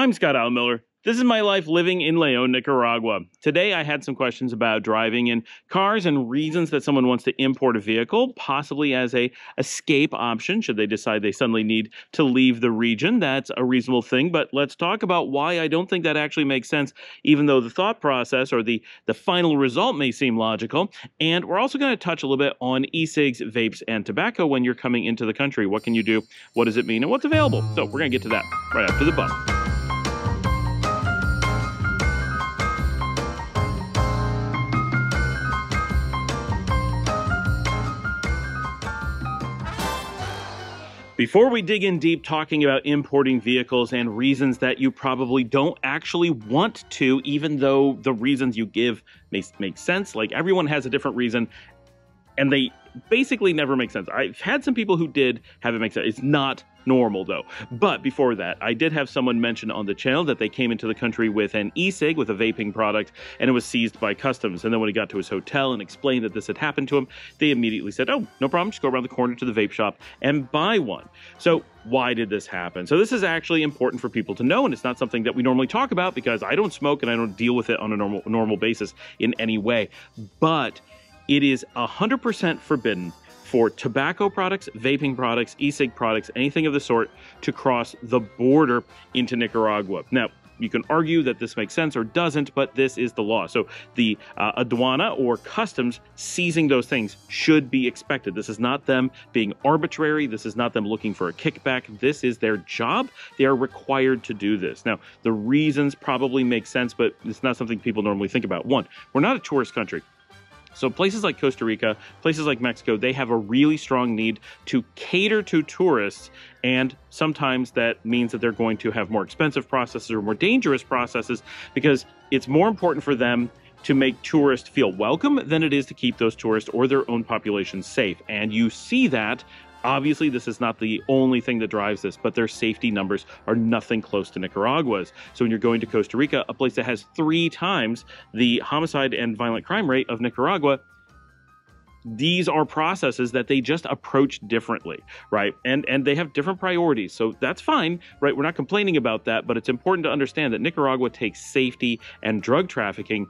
I'm Scott Miller. This is my life living in Leon, Nicaragua. Today I had some questions about driving in cars and reasons that someone wants to import a vehicle, possibly as a escape option should they decide they suddenly need to leave the region. That's a reasonable thing, but let's talk about why I don't think that actually makes sense, even though the thought process or the, the final result may seem logical. And we're also going to touch a little bit on e-cigs, vapes, and tobacco when you're coming into the country. What can you do? What does it mean? And what's available? So we're going to get to that right after the bump. Before we dig in deep talking about importing vehicles and reasons that you probably don't actually want to, even though the reasons you give may make sense, like everyone has a different reason, and they basically never makes sense. I've had some people who did have it make sense. It's not normal though. But before that, I did have someone mention on the channel that they came into the country with an e-cig, with a vaping product, and it was seized by customs. And then when he got to his hotel and explained that this had happened to him, they immediately said, oh, no problem, just go around the corner to the vape shop and buy one. So why did this happen? So this is actually important for people to know, and it's not something that we normally talk about because I don't smoke and I don't deal with it on a normal, normal basis in any way. But it is 100% forbidden for tobacco products, vaping products, e-cig products, anything of the sort to cross the border into Nicaragua. Now, you can argue that this makes sense or doesn't, but this is the law. So the uh, aduana or customs seizing those things should be expected. This is not them being arbitrary. This is not them looking for a kickback. This is their job. They are required to do this. Now, the reasons probably make sense, but it's not something people normally think about. One, we're not a tourist country. So places like Costa Rica, places like Mexico, they have a really strong need to cater to tourists and sometimes that means that they're going to have more expensive processes or more dangerous processes because it's more important for them to make tourists feel welcome than it is to keep those tourists or their own population safe. And you see that Obviously, this is not the only thing that drives this, but their safety numbers are nothing close to Nicaragua's. So when you're going to Costa Rica, a place that has three times the homicide and violent crime rate of Nicaragua, these are processes that they just approach differently right? And and they have different priorities. So that's fine right? We're not complaining about that but it's important to understand that nicaragua takes safety and drug trafficking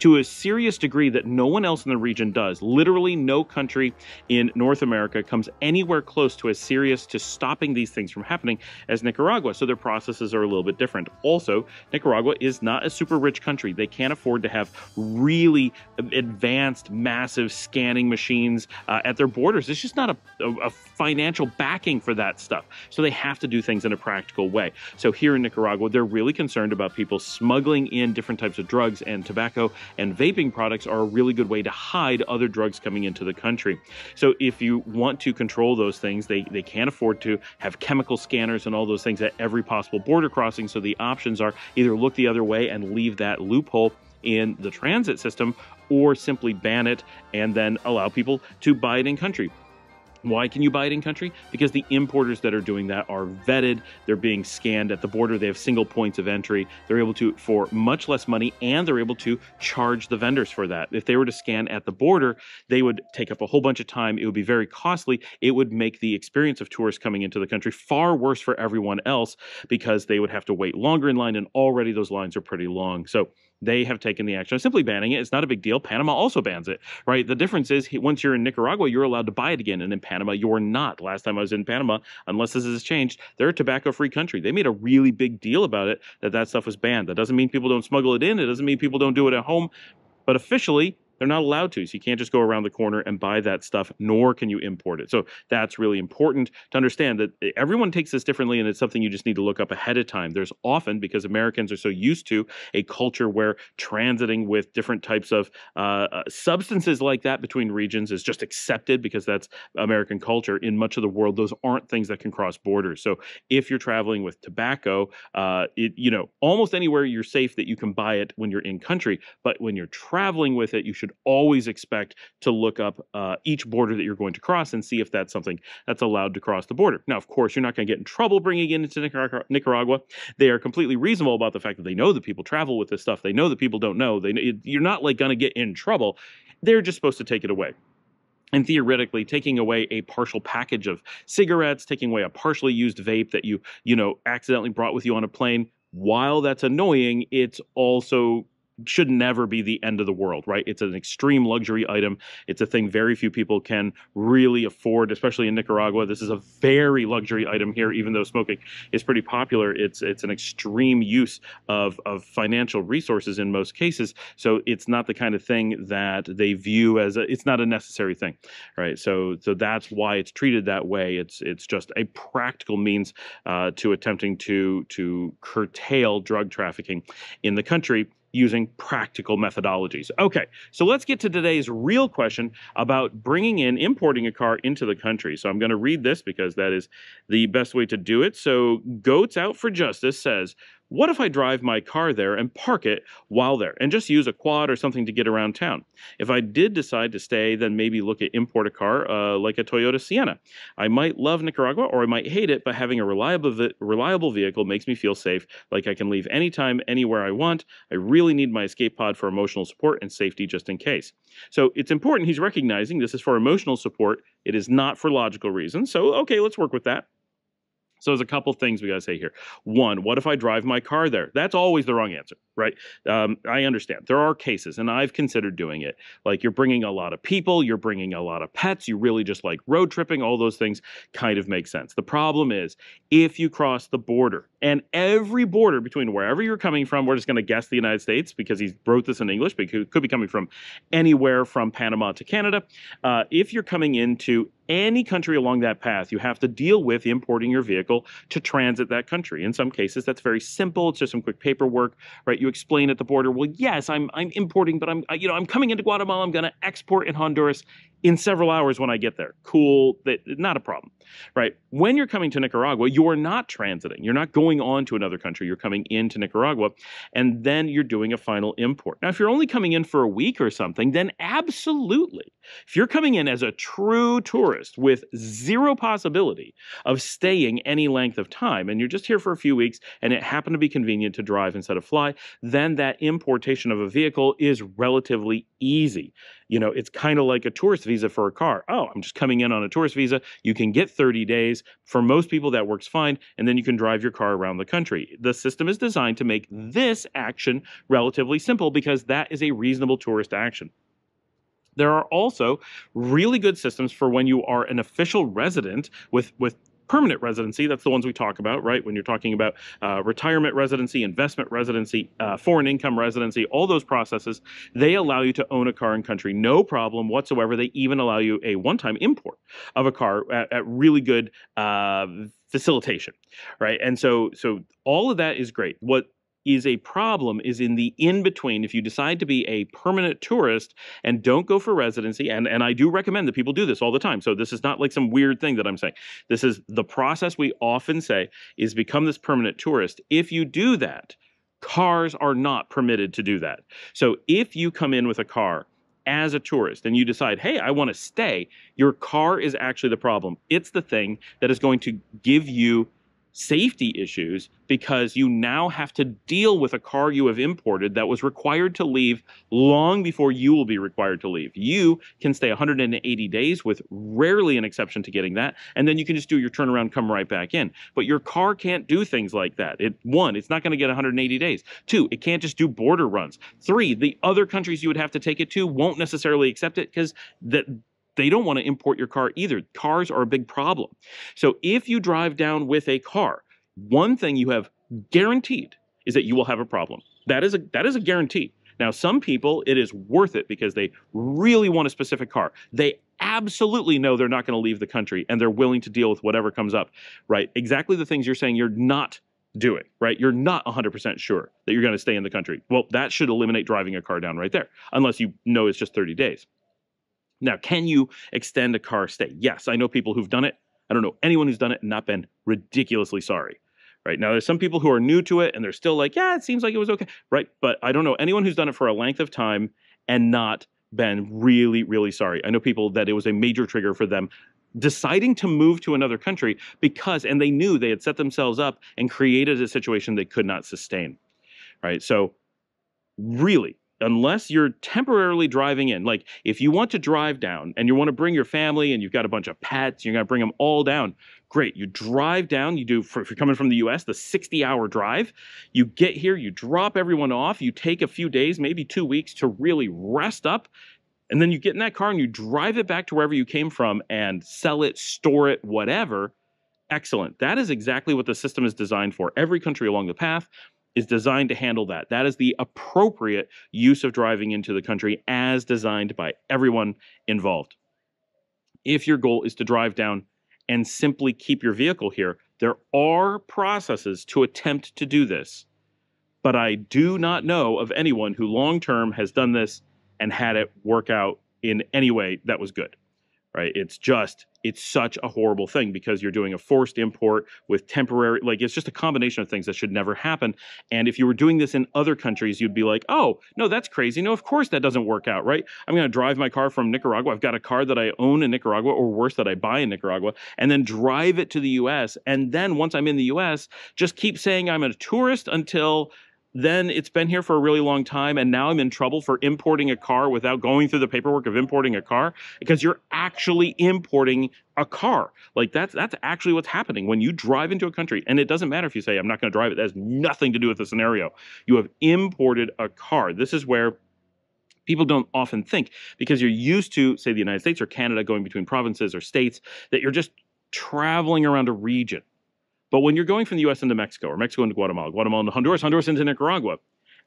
to a serious degree that no one else in the region does. Literally, no country in North America comes anywhere close to as serious to stopping these things from happening as Nicaragua. So their processes are a little bit different. Also, Nicaragua is not a super rich country. They can't afford to have really advanced, massive scanning machines uh, at their borders. It's just not a, a, a financial backing for that stuff. So they have to do things in a practical way. So here in Nicaragua, they're really concerned about people smuggling in different types of drugs and tobacco and vaping products are a really good way to hide other drugs coming into the country. So if you want to control those things, they, they can't afford to have chemical scanners and all those things at every possible border crossing. So the options are either look the other way and leave that loophole in the transit system or simply ban it and then allow people to buy it in country. Why can you buy it in country? Because the importers that are doing that are vetted. They're being scanned at the border. They have single points of entry. They're able to, for much less money, and they're able to charge the vendors for that. If they were to scan at the border, they would take up a whole bunch of time. It would be very costly. It would make the experience of tourists coming into the country far worse for everyone else because they would have to wait longer in line, and already those lines are pretty long. So they have taken the action of simply banning it. It's not a big deal. Panama also bans it, right? The difference is once you're in Nicaragua, you're allowed to buy it again. And in Panama, you're not. Last time I was in Panama, unless this has changed, they're a tobacco free country. They made a really big deal about it that that stuff was banned. That doesn't mean people don't smuggle it in. It doesn't mean people don't do it at home. But officially, they're not allowed to. So you can't just go around the corner and buy that stuff, nor can you import it. So that's really important to understand that everyone takes this differently, and it's something you just need to look up ahead of time. There's often, because Americans are so used to a culture where transiting with different types of uh, uh, substances like that between regions is just accepted because that's American culture. In much of the world, those aren't things that can cross borders. So if you're traveling with tobacco, uh, it, you know, almost anywhere you're safe that you can buy it when you're in country. But when you're traveling with it, you should should always expect to look up uh, each border that you're going to cross and see if that's something that's allowed to cross the border. Now, of course, you're not going to get in trouble bringing it into Nicaragua. They are completely reasonable about the fact that they know that people travel with this stuff. They know that people don't know. They, you're not like going to get in trouble. They're just supposed to take it away and theoretically taking away a partial package of cigarettes taking away a partially used vape that you you know accidentally brought with you on a plane while that's annoying, it's also should never be the end of the world, right? It's an extreme luxury item. It's a thing very few people can really afford, especially in Nicaragua. This is a very luxury item here, even though smoking is pretty popular. It's it's an extreme use of of financial resources in most cases. So it's not the kind of thing that they view as a, it's not a necessary thing, right? So so that's why it's treated that way. It's it's just a practical means uh, to attempting to to curtail drug trafficking in the country using practical methodologies. Okay, so let's get to today's real question about bringing in, importing a car into the country. So I'm going to read this because that is the best way to do it. So Goats Out for Justice says, what if I drive my car there and park it while there and just use a quad or something to get around town? If I did decide to stay, then maybe look at import a car uh, like a Toyota Sienna. I might love Nicaragua or I might hate it, but having a reliable, reliable vehicle makes me feel safe, like I can leave anytime, anywhere I want. I really need my escape pod for emotional support and safety just in case. So it's important he's recognizing this is for emotional support. It is not for logical reasons. So, okay, let's work with that. So there's a couple things we got to say here. One, what if I drive my car there? That's always the wrong answer, right? Um, I understand there are cases, and I've considered doing it. Like you're bringing a lot of people, you're bringing a lot of pets, you really just like road tripping. All those things kind of make sense. The problem is if you cross the border, and every border between wherever you're coming from, we're just going to guess the United States because he wrote this in English, but could be coming from anywhere from Panama to Canada. Uh, if you're coming into any country along that path, you have to deal with importing your vehicle to transit that country. In some cases, that's very simple. It's just some quick paperwork, right? You explain at the border, well, yes, I'm I'm importing, but I'm you know I'm coming into Guatemala. I'm going to export in Honduras in several hours when I get there. Cool, that not a problem, right? When you're coming to Nicaragua, you're not transiting. You're not going on to another country. You're coming into Nicaragua, and then you're doing a final import. Now, if you're only coming in for a week or something, then absolutely. If you're coming in as a true tourist with zero possibility of staying any length of time, and you're just here for a few weeks, and it happened to be convenient to drive instead of fly, then that importation of a vehicle is relatively easy. You know, it's kind of like a tourist visa for a car. Oh, I'm just coming in on a tourist visa. You can get 30 days. For most people, that works fine. And then you can drive your car around the country. The system is designed to make mm-hmm. this action relatively simple because that is a reasonable tourist action. There are also really good systems for when you are an official resident with with permanent residency. That's the ones we talk about, right? When you're talking about uh, retirement residency, investment residency, uh, foreign income residency, all those processes, they allow you to own a car in country, no problem whatsoever. They even allow you a one-time import of a car at, at really good uh, facilitation, right? And so, so all of that is great. What is a problem is in the in between. If you decide to be a permanent tourist and don't go for residency, and, and I do recommend that people do this all the time. So this is not like some weird thing that I'm saying. This is the process we often say is become this permanent tourist. If you do that, cars are not permitted to do that. So if you come in with a car as a tourist and you decide, hey, I want to stay, your car is actually the problem. It's the thing that is going to give you safety issues because you now have to deal with a car you have imported that was required to leave long before you will be required to leave. You can stay 180 days with rarely an exception to getting that, and then you can just do your turnaround, come right back in. But your car can't do things like that. It one, it's not going to get 180 days. Two, it can't just do border runs. Three, the other countries you would have to take it to won't necessarily accept it because that they don't want to import your car either. Cars are a big problem. So if you drive down with a car, one thing you have guaranteed is that you will have a problem. That is a that is a guarantee. Now, some people, it is worth it because they really want a specific car. They absolutely know they're not going to leave the country and they're willing to deal with whatever comes up, right? Exactly the things you're saying you're not doing, right? You're not 100% sure that you're going to stay in the country. Well, that should eliminate driving a car down right there, unless you know it's just 30 days. Now, can you extend a car stay? Yes, I know people who've done it. I don't know anyone who's done it and not been ridiculously sorry. Right now, there's some people who are new to it and they're still like, yeah, it seems like it was okay. Right. But I don't know anyone who's done it for a length of time and not been really, really sorry. I know people that it was a major trigger for them deciding to move to another country because, and they knew they had set themselves up and created a situation they could not sustain. Right. So, really, unless you're temporarily driving in, like if you want to drive down and you want to bring your family and you've got a bunch of pets, you're going to bring them all down, Great. You drive down, you do, for, if you're coming from the US, the 60 hour drive. You get here, you drop everyone off, you take a few days, maybe two weeks to really rest up. And then you get in that car and you drive it back to wherever you came from and sell it, store it, whatever. Excellent. That is exactly what the system is designed for. Every country along the path is designed to handle that. That is the appropriate use of driving into the country as designed by everyone involved. If your goal is to drive down and simply keep your vehicle here, there are processes to attempt to do this. But I do not know of anyone who long term has done this and had it work out in any way that was good right? It's just, it's such a horrible thing because you're doing a forced import with temporary, like it's just a combination of things that should never happen. And if you were doing this in other countries, you'd be like, oh, no, that's crazy. No, of course that doesn't work out, right? I'm going to drive my car from Nicaragua. I've got a car that I own in Nicaragua, or worse, that I buy in Nicaragua, and then drive it to the US. And then once I'm in the US, just keep saying I'm a tourist until then it's been here for a really long time and now I'm in trouble for importing a car without going through the paperwork of importing a car because you're actually importing a car. Like that's that's actually what's happening when you drive into a country and it doesn't matter if you say I'm not going to drive it. That has nothing to do with the scenario. You have imported a car. This is where people don't often think because you're used to say the United States or Canada going between provinces or states that you're just traveling around a region but when you're going from the US into Mexico or Mexico into Guatemala, Guatemala into Honduras, Honduras into Nicaragua,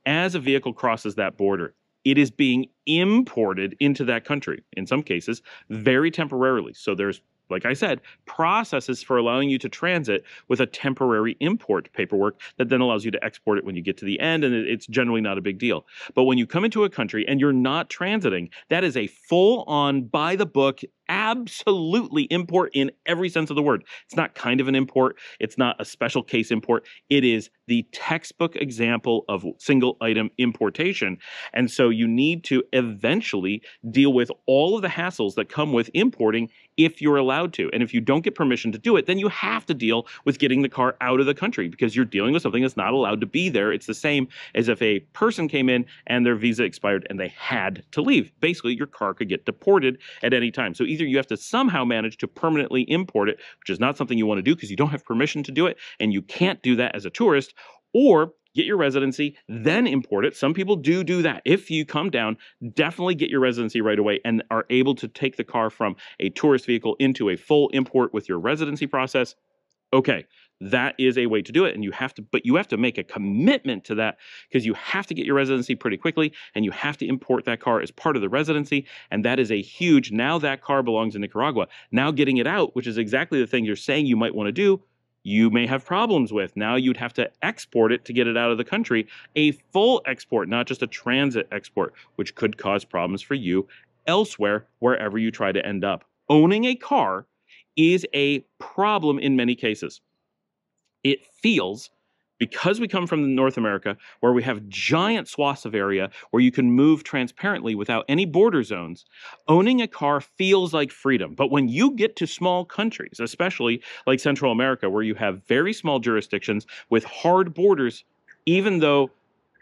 as a vehicle crosses that border, it is being imported into that country, in some cases, very temporarily. So there's like I said, processes for allowing you to transit with a temporary import paperwork that then allows you to export it when you get to the end, and it's generally not a big deal. But when you come into a country and you're not transiting, that is a full on, by the book, absolutely import in every sense of the word. It's not kind of an import, it's not a special case import. It is the textbook example of single item importation. And so you need to eventually deal with all of the hassles that come with importing if you're allowed to. And if you don't get permission to do it, then you have to deal with getting the car out of the country because you're dealing with something that's not allowed to be there. It's the same as if a person came in and their visa expired and they had to leave. Basically, your car could get deported at any time. So either you have to somehow manage to permanently import it, which is not something you want to do because you don't have permission to do it, and you can't do that as a tourist, or get your residency, then import it. Some people do do that. If you come down, definitely get your residency right away and are able to take the car from a tourist vehicle into a full import with your residency process. Okay, that is a way to do it and you have to but you have to make a commitment to that because you have to get your residency pretty quickly and you have to import that car as part of the residency and that is a huge now that car belongs in Nicaragua. Now getting it out which is exactly the thing you're saying you might want to do you may have problems with. Now you'd have to export it to get it out of the country a full export not just a transit export which could cause problems for you elsewhere wherever you try to end up. Owning a car is a problem in many cases it feels because we come from North America, where we have giant swaths of area where you can move transparently without any border zones, owning a car feels like freedom. But when you get to small countries, especially like Central America, where you have very small jurisdictions with hard borders, even though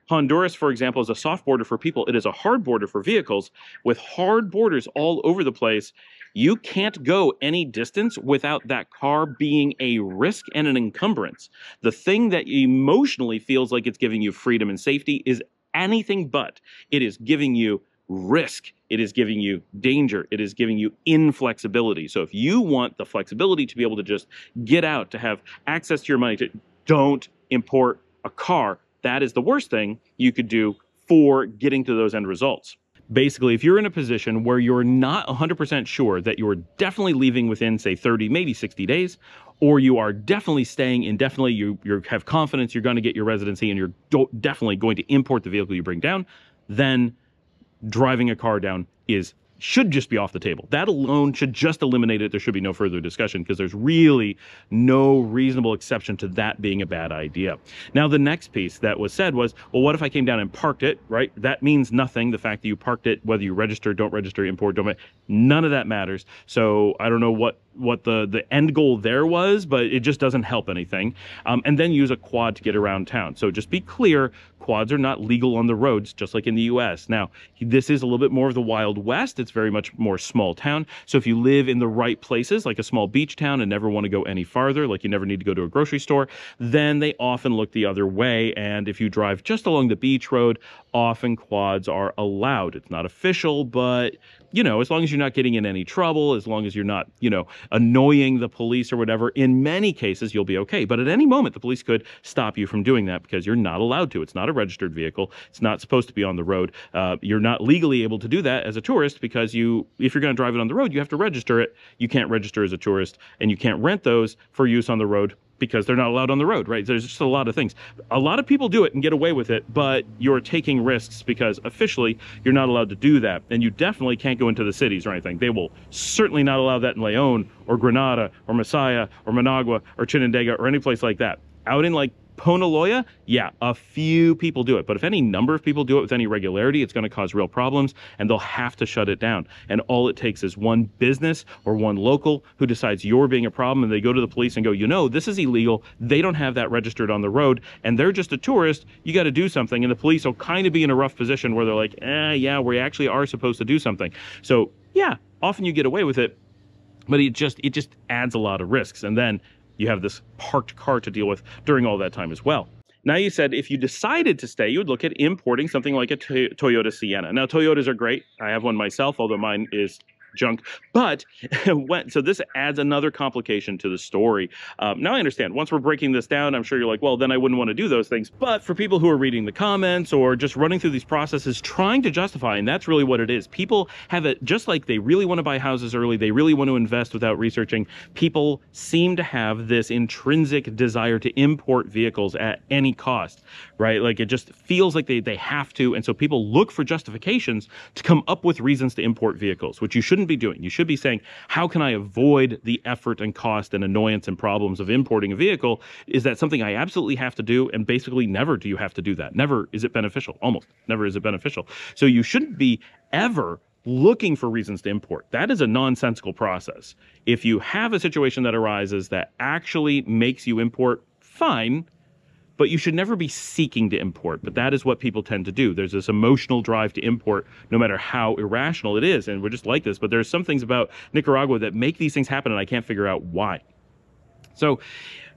Honduras, for example, is a soft border for people. It is a hard border for vehicles with hard borders all over the place. You can't go any distance without that car being a risk and an encumbrance. The thing that emotionally feels like it's giving you freedom and safety is anything but. It is giving you risk. It is giving you danger. It is giving you inflexibility. So if you want the flexibility to be able to just get out, to have access to your money, to don't import a car that is the worst thing you could do for getting to those end results. Basically, if you're in a position where you're not 100% sure that you're definitely leaving within, say, 30, maybe 60 days, or you are definitely staying indefinitely, you, you have confidence you're going to get your residency and you're definitely going to import the vehicle you bring down, then driving a car down is should just be off the table. That alone should just eliminate it. There should be no further discussion because there's really no reasonable exception to that being a bad idea. Now, the next piece that was said was, well, what if I came down and parked it, right? That means nothing. The fact that you parked it, whether you register, don't register, import, don't, none of that matters. So I don't know what what the the end goal there was, but it just doesn't help anything. Um, and then use a quad to get around town. So just be clear, quads are not legal on the roads, just like in the U.S. Now, this is a little bit more of the Wild West. It's very much more small town. So if you live in the right places, like a small beach town, and never want to go any farther, like you never need to go to a grocery store, then they often look the other way. And if you drive just along the beach road, often quads are allowed. It's not official, but you know, as long as you're not getting in any trouble, as long as you're not, you know, annoying the police or whatever, in many cases you'll be okay. But at any moment, the police could stop you from doing that because you're not allowed to. It's not a registered vehicle. It's not supposed to be on the road. Uh, you're not legally able to do that as a tourist because you, if you're going to drive it on the road, you have to register it. You can't register as a tourist, and you can't rent those for use on the road because they're not allowed on the road, right? There's just a lot of things. A lot of people do it and get away with it, but you're taking risks because officially you're not allowed to do that. And you definitely can't go into the cities or anything. They will certainly not allow that in Leon or Granada or Masaya or Managua or Chinandega or any place like that. Out in like Poneloya, yeah, a few people do it. But if any number of people do it with any regularity, it's going to cause real problems and they'll have to shut it down. And all it takes is one business or one local who decides you're being a problem and they go to the police and go, you know, this is illegal. They don't have that registered on the road and they're just a tourist. You got to do something. And the police will kind of be in a rough position where they're like, eh, yeah, we actually are supposed to do something. So yeah, often you get away with it, but it just, it just adds a lot of risks. And then you have this parked car to deal with during all that time as well. Now you said if you decided to stay, you would look at importing something like a Toyota Sienna. Now Toyotas are great. I have one myself, although mine is junk. But when, so this adds another complication to the story. Um, now I understand. Once we're breaking this down, I'm sure you're like, well, then I wouldn't want to do those things. But for people who are reading the comments or just running through these processes, trying to justify, and that's really what it is. People have it just like they really want to buy houses early, they really want to invest without researching. People seem to have this intrinsic desire to import vehicles at any cost, right? Like it just feels like they, they have to. And so people look for justifications to come up with reasons to import vehicles, which you shouldn't shouldn't be doing. You should be saying, how can I avoid the effort and cost and annoyance and problems of importing a vehicle? Is that something I absolutely have to do? And basically, never do you have to do that. Never is it beneficial. Almost never is it beneficial. So you shouldn't be ever looking for reasons to import. That is a nonsensical process. If you have a situation that arises that actually makes you import, fine but you should never be seeking to import. But that is what people tend to do. There's this emotional drive to import, no matter how irrational it is. And we're just like this. But there's some things about Nicaragua that make these things happen, and I can't figure out why. So,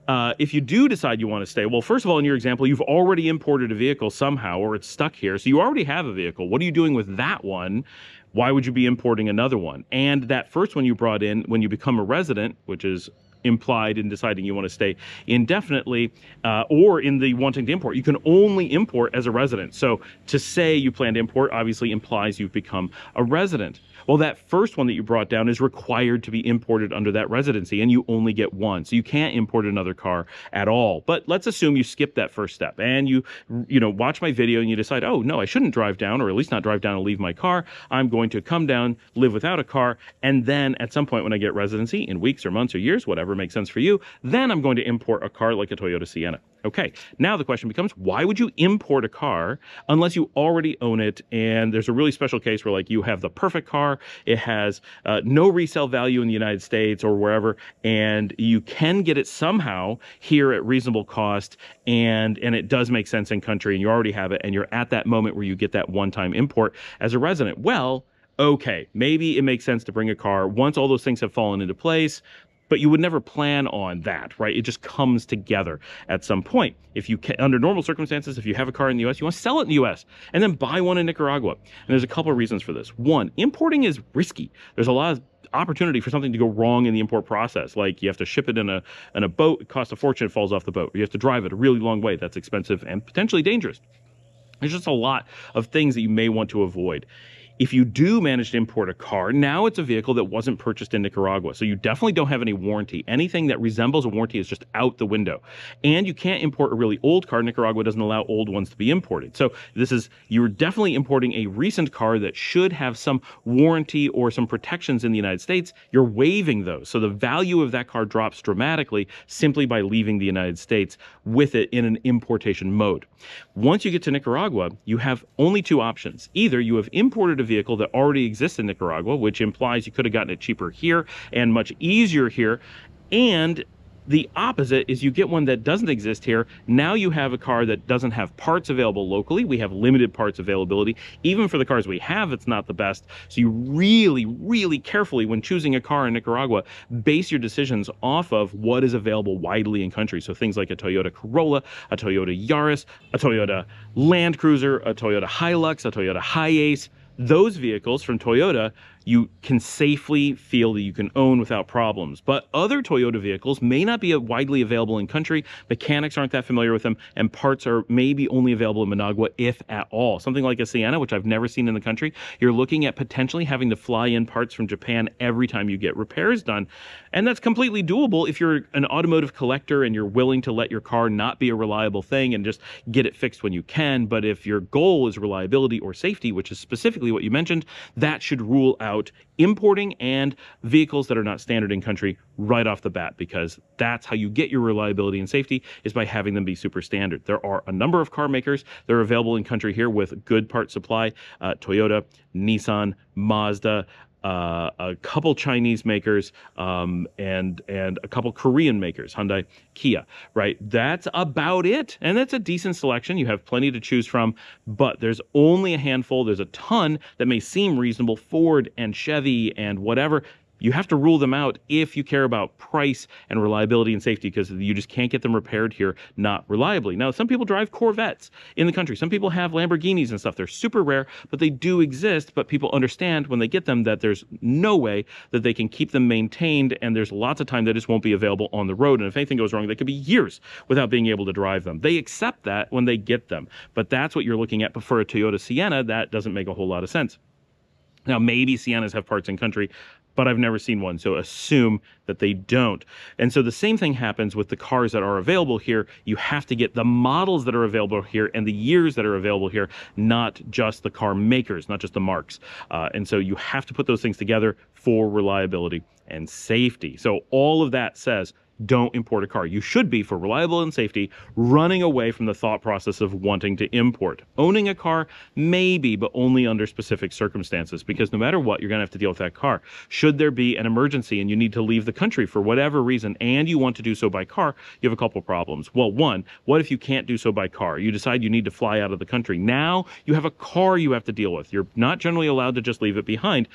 uh, if you do decide you want to stay, well, first of all, in your example, you've already imported a vehicle somehow, or it's stuck here. So you already have a vehicle. What are you doing with that one? Why would you be importing another one? And that first one you brought in when you become a resident, which is implied in deciding you want to stay indefinitely uh, or in the wanting to import. You can only import as a resident. So to say you plan to import obviously implies you've become a resident. Well, that first one that you brought down is required to be imported under that residency, and you only get one. So you can't import another car at all. But let's assume you skip that first step and you, you know, watch my video and you decide, oh, no, I shouldn't drive down, or at least not drive down and leave my car. I'm going to come down, live without a car, and then at some point when I get residency in weeks or months or years, whatever makes sense for you, then I'm going to import a car like a Toyota Sienna. Okay, now the question becomes why would you import a car unless you already own it? And there's a really special case where, like, you have the perfect car, it has uh, no resale value in the United States or wherever, and you can get it somehow here at reasonable cost, and, and it does make sense in country, and you already have it, and you're at that moment where you get that one time import as a resident. Well, okay, maybe it makes sense to bring a car once all those things have fallen into place but you would never plan on that, right? It just comes together at some point. If you can, under normal circumstances, if you have a car in the U.S., you want to sell it in the U.S. and then buy one in Nicaragua. And there's a couple of reasons for this. One, importing is risky. There's a lot of opportunity for something to go wrong in the import process. Like you have to ship it in a in a boat, it costs a fortune, it falls off the boat. You have to drive it a really long way. That's expensive and potentially dangerous. There's just a lot of things that you may want to avoid. If you do manage to import a car, now it's a vehicle that wasn't purchased in Nicaragua. So you definitely don't have any warranty. Anything that resembles a warranty is just out the window. And you can't import a really old car. Nicaragua doesn't allow old ones to be imported. So this is, you're definitely importing a recent car that should have some warranty or some protections in the United States. You're waiving those. So the value of that car drops dramatically simply by leaving the United States with it in an importation mode. Once you get to Nicaragua, you have only two options. Either you have imported a vehicle that already exists in Nicaragua, which implies you could have gotten it cheaper here and much easier here. And The opposite is you get one that doesn't exist here. Now you have a car that doesn't have parts available locally. We have limited parts availability. Even for the cars we have, it's not the best. So you really, really carefully, when choosing a car in Nicaragua, base your decisions off of what is available widely in country. So things like a Toyota Corolla, a Toyota Yaris, a Toyota Land Cruiser, a Toyota Hilux, a Toyota Hiace, those vehicles from Toyota you can safely feel that you can own without problems. But other Toyota vehicles may not be uh, widely available in country, mechanics aren't that familiar with them, and parts are maybe only available in Managua, if at all. Something like a Sienna, which I've never seen in the country, you're looking at potentially having to fly in parts from Japan every time you get repairs done. And that's completely doable if you're an automotive collector and you're willing to let your car not be a reliable thing and just get it fixed when you can. But if your goal is reliability or safety, which is specifically what you mentioned, that should rule out importing and vehicles that are not standard in country right off the bat because that's how you get your reliability and safety is by having them be super standard. There are a number of car makers that are available in country here with good part supply. Uh, Toyota, Nissan, Mazda, uh, a couple Chinese makers um, and and a couple Korean makers, Hyundai, Kia. Right, that's about it, and that's a decent selection. You have plenty to choose from, but there's only a handful. There's a ton that may seem reasonable. Ford and Chevy and whatever you have to rule them out if you care about price and reliability and safety because you just can't get them repaired here not reliably. Now, some people drive Corvettes in the country. Some people have Lamborghinis and stuff. They're super rare, but they do exist. But people understand when they get them that there's no way that they can keep them maintained, and there's lots of time that just won't be available on the road. And if anything goes wrong, they could be years without being able to drive them. They accept that when they get them, but that's what you're looking at. But for a Toyota Sienna, that doesn't make a whole lot of sense. Now, maybe Siennas have parts in country but I've never seen one. So assume that they don't. And so the same thing happens with the cars that are available here. You have to get the models that are available here and the years that are available here, not just the car makers, not just the marks. Uh, and so you have to put those things together for reliability and safety. So all of that says don't import a car. You should be, for reliable and safety, running away from the thought process of wanting to import. Owning a car, maybe, but only under specific circumstances, because no matter what, you're going to have to deal with that car. Should there be an emergency and you need to leave the country for whatever reason, and you want to do so by car, you have a couple problems. Well, one, what if you can't do so by car? You decide you need to fly out of the country. Now you have a car you have to deal with. You're not generally allowed to just leave it behind.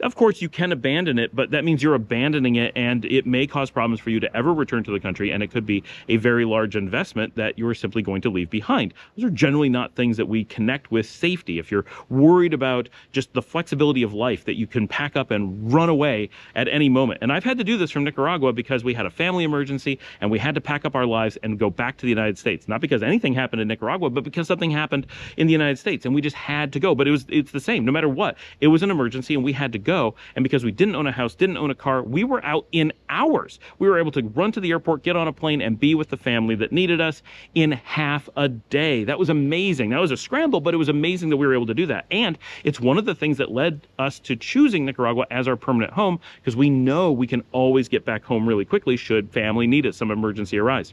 Of course, you can abandon it, but that means you're abandoning it, and it may cause problems for you to ever return to the country, and it could be a very large investment that you're simply going to leave behind. Those are generally not things that we connect with safety. If you're worried about just the flexibility of life, that you can pack up and run away at any moment. And I've had to do this from Nicaragua because we had a family emergency, and we had to pack up our lives and go back to the United States. Not because anything happened in Nicaragua, but because something happened in the United States, and we just had to go. But it was it's the same, no matter what. It was an emergency, and we had to go. And because we didn't own a house, didn't own a car, we were out in hours. We were able to run to the airport, get on a plane, and be with the family that needed us in half a day. That was amazing. That was a scramble, but it was amazing that we were able to do that. And it's one of the things that led us to choosing Nicaragua as our permanent home because we know we can always get back home really quickly should family need it, some emergency arise.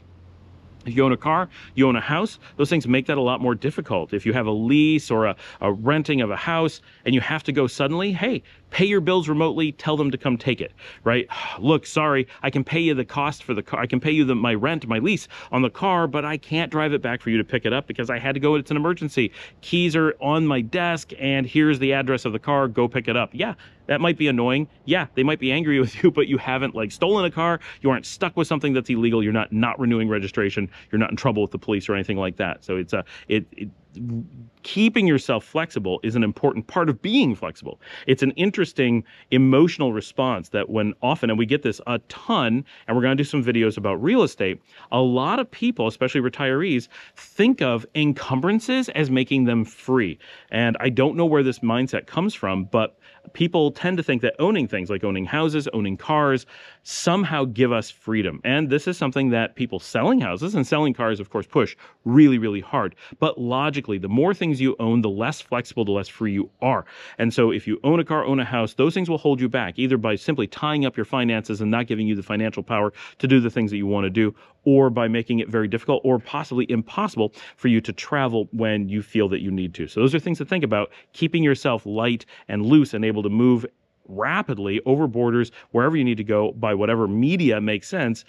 You own a car, you own a house, those things make that a lot more difficult. If you have a lease or a, a renting of a house and you have to go suddenly, hey, pay your bills remotely, tell them to come take it, right? Look, sorry, I can pay you the cost for the car. I can pay you the, my rent, my lease on the car, but I can't drive it back for you to pick it up because I had to go. It's an emergency. Keys are on my desk and here's the address of the car. Go pick it up. Yeah, that might be annoying. Yeah, they might be angry with you, but you haven't like stolen a car. You aren't stuck with something that's illegal. You're not not renewing registration. You're not in trouble with the police or anything like that. So it's a it, it keeping yourself flexible is an important part of being flexible. It's an interesting emotional response that when often, and we get this a ton, and we're going to do some videos about real estate, a lot of people, especially retirees, think of encumbrances as making them free. And I don't know where this mindset comes from, but people tend to think that owning things like owning houses, owning cars, somehow give us freedom. And this is something that people selling houses and selling cars, of course, push really, really hard. But logically, the more things you own, the less flexible, the less free you are. And so if you own a car, own a house, those things will hold you back, either by simply tying up your finances and not giving you the financial power to do the things that you want to do, or by making it very difficult or possibly impossible for you to travel when you feel that you need to. So those are things to think about, keeping yourself light and loose and able to move rapidly over borders wherever you need to go by whatever media makes sense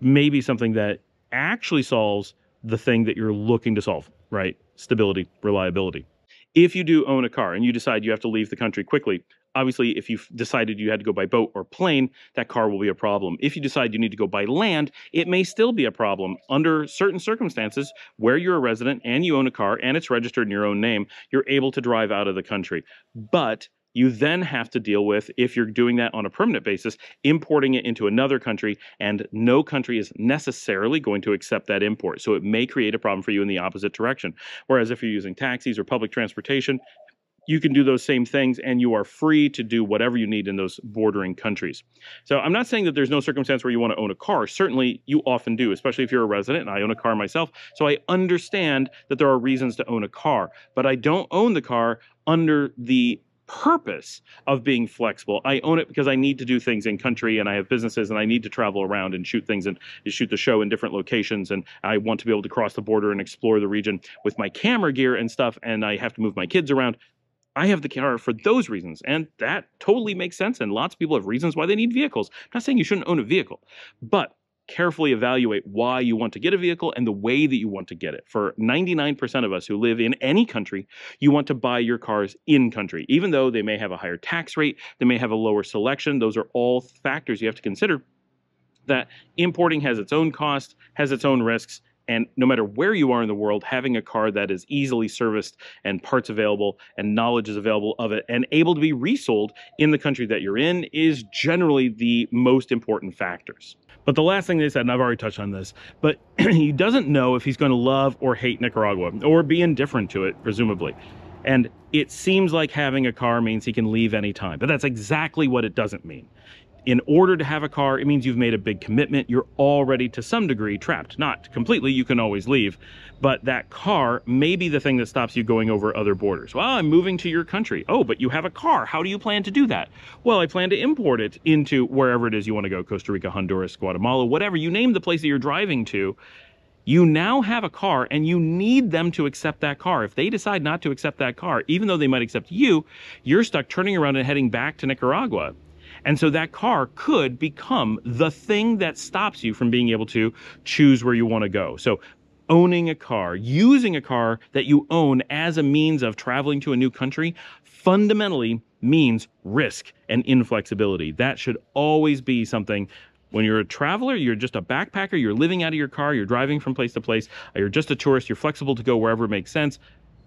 may be something that actually solves the thing that you're looking to solve, right? Stability, reliability. If you do own a car and you decide you have to leave the country quickly, obviously if you've decided you had to go by boat or plane that car will be a problem if you decide you need to go by land it may still be a problem under certain circumstances where you're a resident and you own a car and it's registered in your own name you're able to drive out of the country but you then have to deal with, if you're doing that on a permanent basis, importing it into another country, and no country is necessarily going to accept that import. So it may create a problem for you in the opposite direction. Whereas if you're using taxis or public transportation, you can do those same things and you are free to do whatever you need in those bordering countries. So I'm not saying that there's no circumstance where you want to own a car. Certainly you often do, especially if you're a resident and I own a car myself. So I understand that there are reasons to own a car, but I don't own the car under the purpose of being flexible. I own it because I need to do things in country and I have businesses and I need to travel around and shoot things and shoot the show in different locations and I want to be able to cross the border and explore the region with my camera gear and stuff and I have to move my kids around. I have the car for those reasons, and that totally makes sense. And lots of people have reasons why they need vehicles. I'm not saying you shouldn't own a vehicle, but carefully evaluate why you want to get a vehicle and the way that you want to get it. For 99% of us who live in any country, you want to buy your cars in country, even though they may have a higher tax rate, they may have a lower selection. Those are all factors you have to consider. That importing has its own cost, has its own risks, and no matter where you are in the world, having a car that is easily serviced and parts available and knowledge is available of it and able to be resold in the country that you're in is generally the most important factors. But the last thing they said, and I've already touched on this, but he doesn't know if he's going to love or hate Nicaragua or be indifferent to it, presumably. And it seems like having a car means he can leave anytime, but that's exactly what it doesn't mean in order to have a car, it means you've made a big commitment. You're already to some degree trapped. Not completely, you can always leave, but that car may be the thing that stops you going over other borders. Well, I'm moving to your country. Oh, but you have a car. How do you plan to do that? Well, I plan to import it into wherever it is you want to go, Costa Rica, Honduras, Guatemala, whatever. You name the place that you're driving to. You now have a car and you need them to accept that car. If they decide not to accept that car, even though they might accept you, you're stuck turning around and heading back to Nicaragua. And so that car could become the thing that stops you from being able to choose where you want to go. So owning a car, using a car that you own as a means of traveling to a new country fundamentally means risk and inflexibility. That should always be something when you're a traveler, you're just a backpacker, you're living out of your car, you're driving from place to place, you're just a tourist, you're flexible to go wherever it makes sense.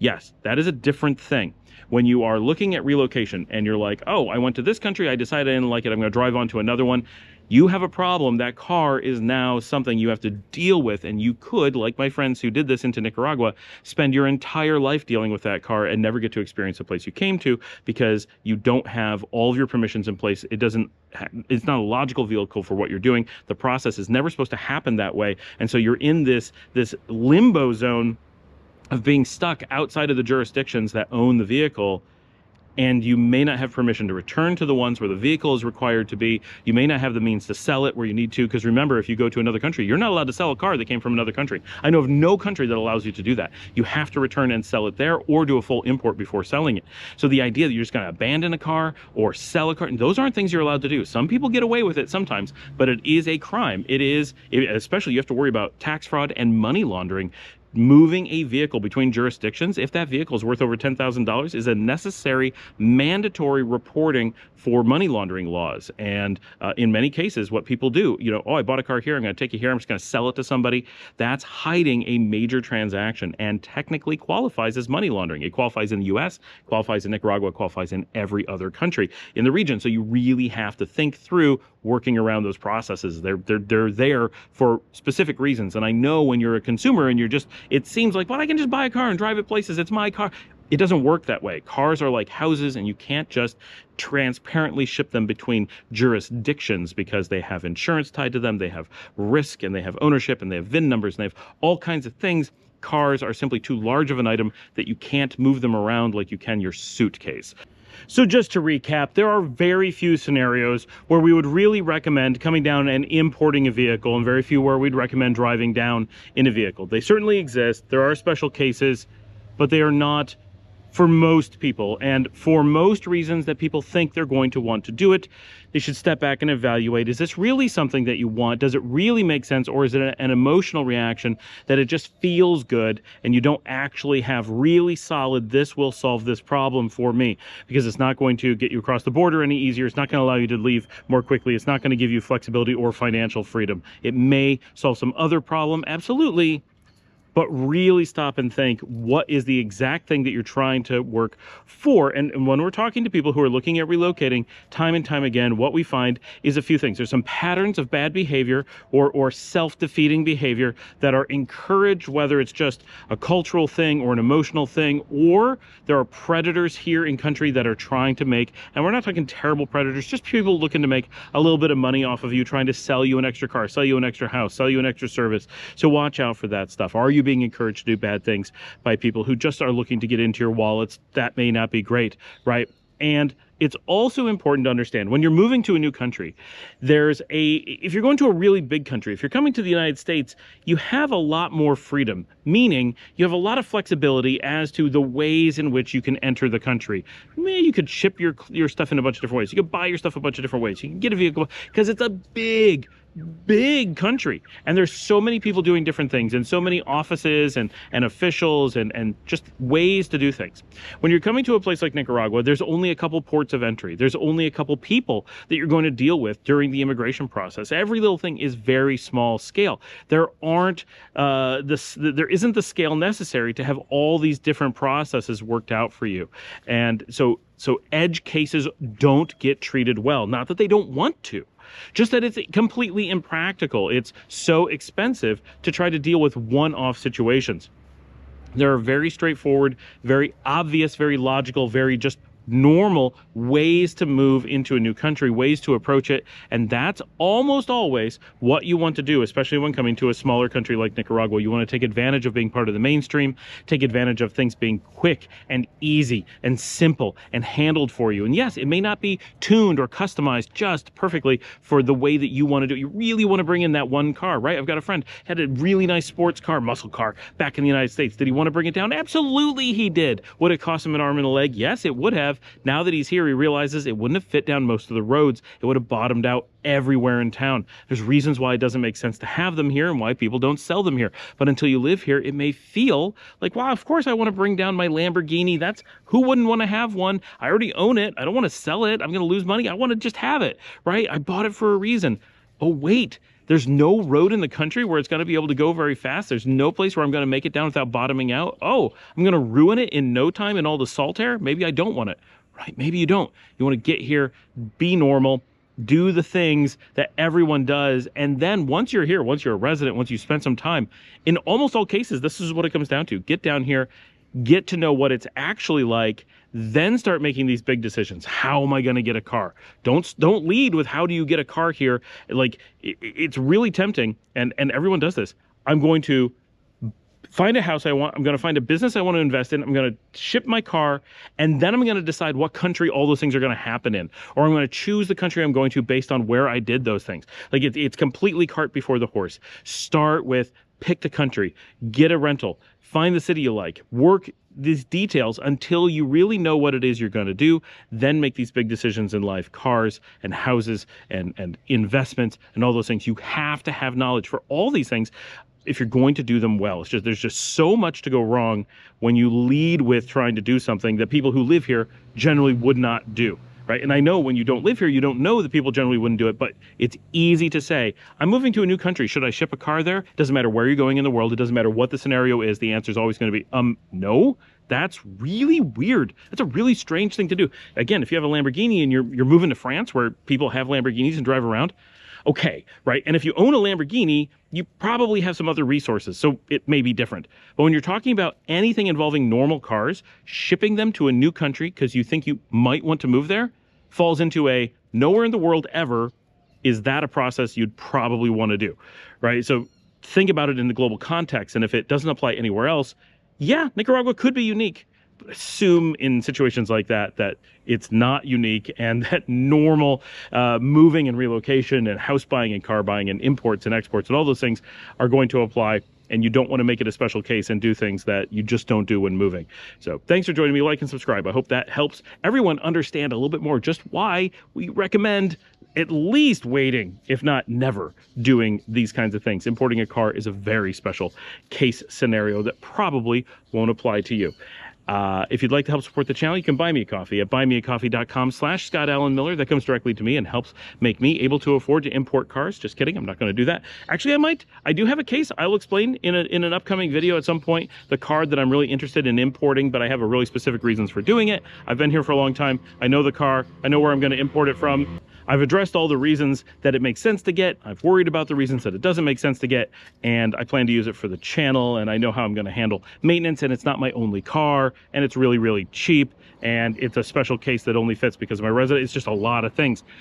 Yes, that is a different thing. When you are looking at relocation and you're like, oh, I went to this country, I decided I didn't like it, I'm going to drive on to another one. You have a problem. That car is now something you have to deal with. And you could, like my friends who did this into Nicaragua, spend your entire life dealing with that car and never get to experience the place you came to because you don't have all of your permissions in place. It doesn't, it's not a logical vehicle for what you're doing. The process is never supposed to happen that way. And so you're in this, this limbo zone of being stuck outside of the jurisdictions that own the vehicle and you may not have permission to return to the ones where the vehicle is required to be. You may not have the means to sell it where you need to, because remember, if you go to another country, you're not allowed to sell a car that came from another country. I know of no country that allows you to do that. You have to return and sell it there or do a full import before selling it. So the idea that you're just going to abandon a car or sell a car, those aren't things you're allowed to do. Some people get away with it sometimes, but it is a crime. It is, especially you have to worry about tax fraud and money laundering moving a vehicle between jurisdictions, if that vehicle is worth over $10,000, is a necessary mandatory reporting for money laundering laws. And uh, in many cases, what people do, you know, oh, I bought a car here, I'm going to take it here, I'm just going to sell it to somebody. That's hiding a major transaction and technically qualifies as money laundering. It qualifies in the US, qualifies in Nicaragua, qualifies in every other country in the region. So you really have to think through working around those processes. They're, they're, they're there for specific reasons. And I know when you're a consumer and you're just, it seems like, well, I can just buy a car and drive it places. It's my car. It doesn't work that way. Cars are like houses and you can't just transparently ship them between jurisdictions because they have insurance tied to them, they have risk and they have ownership and they have VIN numbers and they have all kinds of things. Cars are simply too large of an item that you can't move them around like you can your suitcase. So just to recap, there are very few scenarios where we would really recommend coming down and importing a vehicle and very few where we'd recommend driving down in a vehicle. They certainly exist. There are special cases, but they are not for most people. And for most reasons that people think they're going to want to do it, they should step back and evaluate is this really something that you want? Does it really make sense? Or is it an emotional reaction that it just feels good and you don't actually have really solid, this will solve this problem for me? Because it's not going to get you across the border any easier. It's not going to allow you to leave more quickly. It's not going to give you flexibility or financial freedom. It may solve some other problem, absolutely, but really stop and think what is the exact thing that you're trying to work for. And, and, when we're talking to people who are looking at relocating time and time again, what we find is a few things. There's some patterns of bad behavior or, or self-defeating behavior that are encouraged, whether it's just a cultural thing or an emotional thing, or there are predators here in country that are trying to make, and we're not talking terrible predators, just people looking to make a little bit of money off of you, trying to sell you an extra car, sell you an extra house, sell you an extra service. So watch out for that stuff. Are you being encouraged to do bad things by people who just are looking to get into your wallets. That may not be great, right? And it's also important to understand when you're moving to a new country, there's a, if you're going to a really big country, if you're coming to the United States, you have a lot more freedom, meaning you have a lot of flexibility as to the ways in which you can enter the country. You could ship your, your stuff in a bunch of different ways. You could buy your stuff a bunch of different ways. You can get a vehicle because it's a big, big country. And there's so many people doing different things and so many offices and and officials and and just ways to do things. When you're coming to a place like nicaragua there's only a couple ports of entry. There's only a couple people that you're going to deal with during the immigration process. Every little thing is very small scale. There aren't uh this there isn't the scale necessary to have all these different processes worked out for you. And so so edge cases don't get treated well. Not that they don't want to just that it's completely impractical. It's so expensive to try to deal with one-off situations. There are very straightforward, very obvious, very logical, very just normal ways to move into a new country, ways to approach it. And that's almost always what you want to do, especially when coming to a smaller country like Nicaragua. You want to take advantage of being part of the mainstream, take advantage of things being quick and easy and simple and handled for you. And yes, it may not be tuned or customized just perfectly for the way that you want to do it. You really want to bring in that one car, right? I've got a friend had a really nice sports car, muscle car back in the United States. Did he want to bring it down? Absolutely he did. Would it cost him an arm and a leg? Yes, it would have. Now that he's here, he realizes it wouldn't have fit down most of the roads. It would have bottomed out everywhere in town. There's reasons why it doesn't make sense to have them here and why people don't sell them here. But until you live here, it may feel like, wow, of course I want to bring down my Lamborghini. That's who wouldn't want to have one? I already own it. I don't want to sell it. I'm going to lose money. I want to just have it, right? I bought it for a reason. Oh, wait, there's no road in the country where it's going to be able to go very fast. There's no place where I'm going to make it down without bottoming out. Oh, I'm going to ruin it in no time in all the salt air. Maybe I don't want it right? Maybe you don't. You want to get here, be normal, do the things that everyone does. And then once you're here, once you're a resident, once you spend some time, in almost all cases, this is what it comes down to. Get down here, get to know what it's actually like, then start making these big decisions. How am I going to get a car? Don't don't lead with how do you get a car here? Like it, it's really tempting and and everyone does this. I'm going to find a house I want. I'm going to find a business I want to invest in. I'm going to ship my car. And then I'm going to decide what country all those things are going to happen in. Or I'm going to choose the country I'm going to based on where I did those things. Like it, it's completely cart before the horse. Start with pick the country, get a rental, find the city you like, work these details until you really know what it is you're going to do then make these big decisions in life cars and houses and and investments and all those things you have to have knowledge for all these things if you're going to do them well. It's just there's just so much to go wrong when you lead with trying to do something that people who live here generally would not do. Right. And I know when you don't live here, you don't know that people generally wouldn't do it, but it's easy to say, I'm moving to a new country. Should I ship a car there? It doesn't matter where you're going in the world. It doesn't matter what the scenario is. The answer is always going to be, um, no. That's really weird. That's a really strange thing to do. Again, if you have a Lamborghini and you're you're moving to France where people have Lamborghinis and drive around, okay, right? And if you own a Lamborghini, you probably have some other resources, so it may be different. But when you're talking about anything involving normal cars, shipping them to a new country because you think you might want to move there falls into a nowhere in the world ever is that a process you'd probably want to do, right? So think about it in the global context. And if it doesn't apply anywhere else, yeah, Nicaragua could be unique assume in situations like that that it's not unique and that normal uh, moving and relocation and house buying and car buying and imports and exports and all those things are going to apply and you don't want to make it a special case and do things that you just don't do when moving. So thanks for joining me. Like and subscribe. I hope that helps everyone understand a little bit more just why we recommend at least waiting, if not never, doing these kinds of things. Importing a car is a very special case scenario that probably won't apply to you. Uh, if you'd like to help support the channel, you can buy me a coffee at buymeacoffee.com slash Scott Alan Miller. That comes directly to me and helps make me able to afford to import cars. Just kidding. I'm not going to do that. Actually, I might. I do have a case. I'll explain in, a, in an upcoming video at some point the car that I'm really interested in importing, but I have a really specific reasons for doing it. I've been here for a long time. I know the car. I know where I'm going to import it from. I've addressed all the reasons that it makes sense to get. I've worried about the reasons that it doesn't make sense to get, and I plan to use it for the channel, and I know how I'm going to handle maintenance, and it's not my only car, and it's really, really cheap, and it's a special case that only fits because of my resident. It's just a lot of things.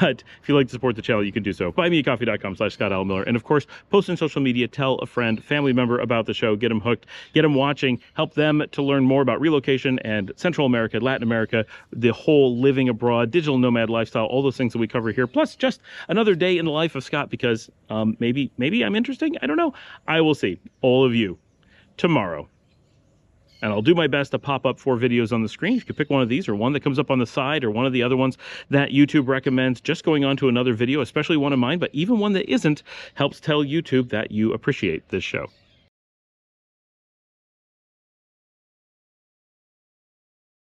But if you'd like to support the channel, you can do so. Buymeacoffee.com slash Scott Alan Miller. And of course, post on social media, tell a friend, family member about the show, get them hooked, get them watching, help them to learn more about relocation and Central America, Latin America, the whole living abroad, digital nomad lifestyle, all those things that we cover here, plus just another day in the life of Scott because um, maybe, maybe I'm interesting. I don't know. I will see all of you tomorrow and I'll do my best to pop up four videos on the screen. You can pick one of these or one that comes up on the side or one of the other ones that YouTube recommends. Just going on to another video, especially one of mine, but even one that isn't, helps tell YouTube that you appreciate this show.